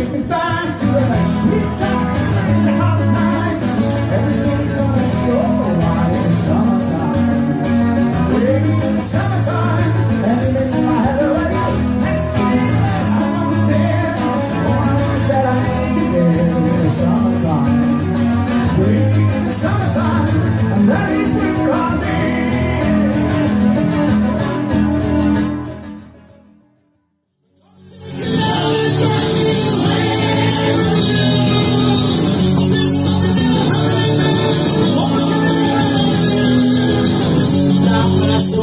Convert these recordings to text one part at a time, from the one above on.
take me back to the sweet time, the hot nights. In the summertime. In the summertime, and in my head. All know is that I in the summertime. In the summertime, nuestro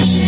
Spritter